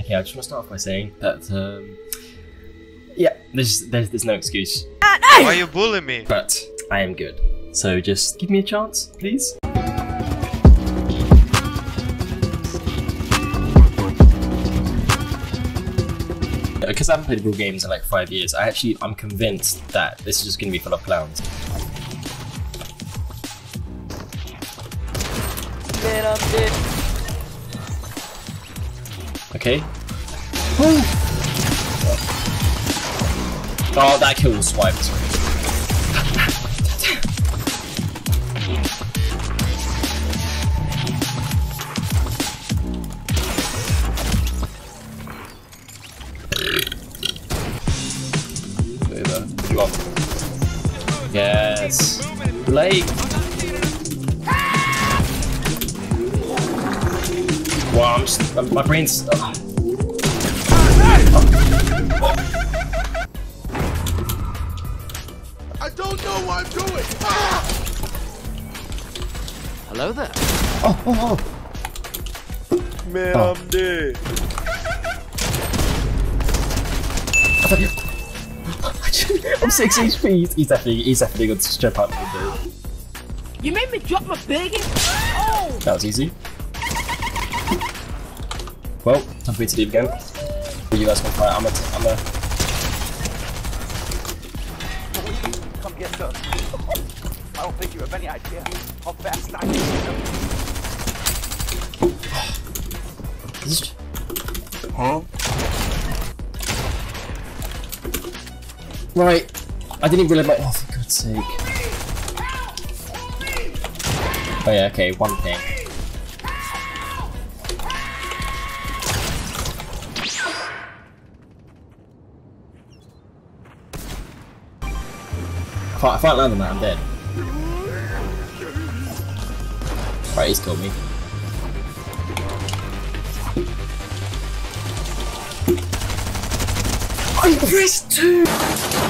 Okay, I just want to start off by saying that, um, yeah, there's, there's, there's no excuse, Why are you bully me? but I am good. So just give me a chance, please. Because I haven't played real games in like five years, I actually I'm convinced that this is just gonna be full of clowns. Man, I'm Okay. Oh, that kill was swiped. Yes. Blake. Wow, I'm just, my brain's. ugh. I don't know what I'm doing. Ah! Hello there. Oh, oh, oh. Man, Oh. I'm dead. I I'm six HP. He's, he's definitely he's definitely going to strip out. You made me drop my bacon. Oh! That was easy. Well, me to leave again. You guys can fight. I'm a. I'm a. Come get us. I don't think you have any idea how fast I can get them. Huh? Right. I didn't even realize my. Oh, for God's sake. Oh yeah. Okay. One ping. If I, if I land on that, I'm dead. Right, he's killed me. I pressed two!